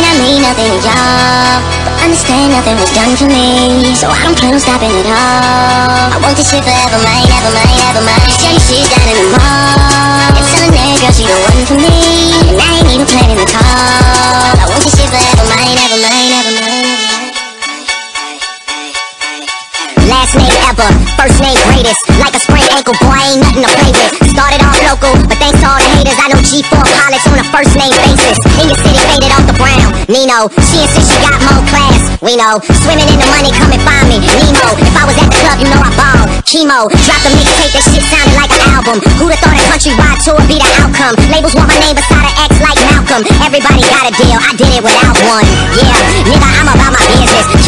may not mean nothing to y'all But understand nothing was done for me So I don't plan on stopping at all I want this shit forever, mine, ever mine, ever mine Shorty, she's down in the mall And telling that girl she the one for me And I ain't even planning the call I want this shit forever, mine, ever mine, ever mine Last name ever, first name greatest. Like a sprained ankle, boy, ain't nothing to play with. Started off local, but thanks to all the haters I know G4 pilots on a first name basis In your city, faded off the brown. Nino, she insists she got more class. We know, swimming in the money, come and find me. Nemo, if I was at the club, you know I ball. Chemo, dropped a mixtape, that shit sounded like an album. Who'da thought a countrywide tour be the outcome? Labels want my name beside an X like Malcolm. Everybody got a deal, I did it without one. Yeah, nigga, I'm about my business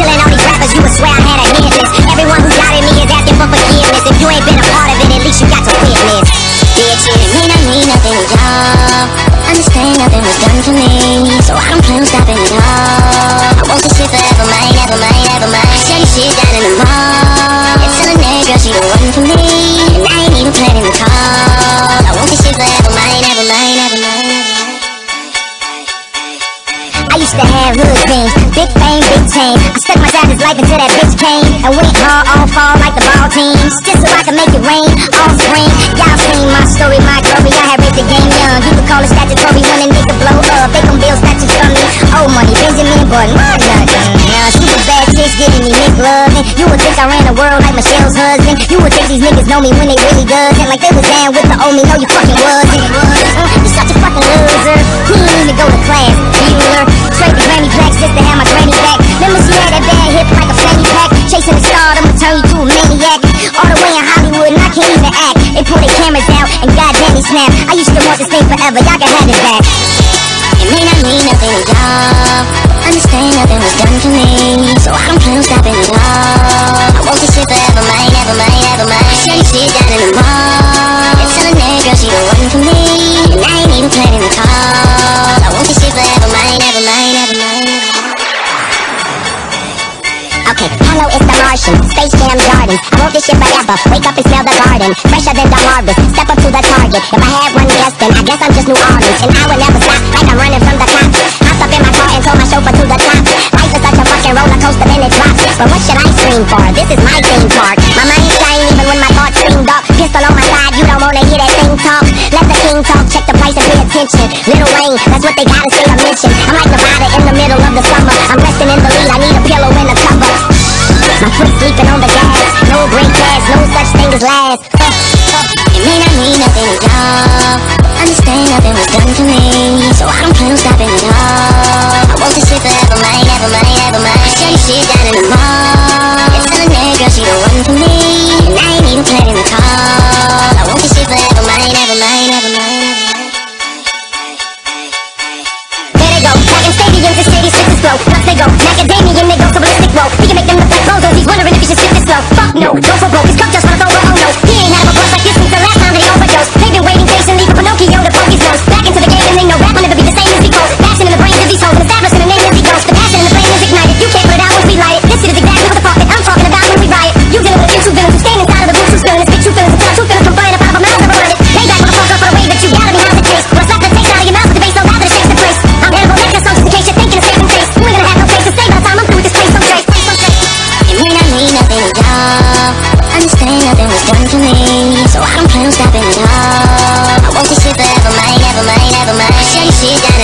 I stuck my daddy's life until that bitch came and went hard all fall like the ball teams, just so I could make it rain all spring. Y'all seen my story, my glory. I had raised the game young. You could call it statutory when a nigga blow up. They gon' build statues from me. Old money, Benjamin Button, my nothing. Now super bad chicks giving me Nick loving. You would think I ran the world like Michelle's husband. You would think these niggas know me when they really doesn't. Like they was down with the old me, no you fucking wasn't. Snap. I used to want this thing forever, y'all can have it back. It may not mean nothing to y'all Understand nothing was done for me. So I don't plan on stopping at all I want this shit forever, mine, ever mine, ever mine. Shutting shit down in the mall. And telling that girl she the one for me. And I ain't even planning the call I want this shit forever, mine, ever mine, ever mine, ever mine Okay, hello, it's the Martian. Space Jam Want this shit forever. Wake up and smell the garden. Fresher than the harvest. Step up to the target. If I had one guess, then I guess I'm just New Orleans. And I would never stop, like I'm running from the flow. Plus they go, macadamian, they go so ballistic, whoa. He can make them look like bozos, he's wondering if he should spit this flow. Fuck no, go One thing nothing was done to me. So I don't plan on stopping at all I want this shit forever, mine, ever mine, ever mine Shut shit down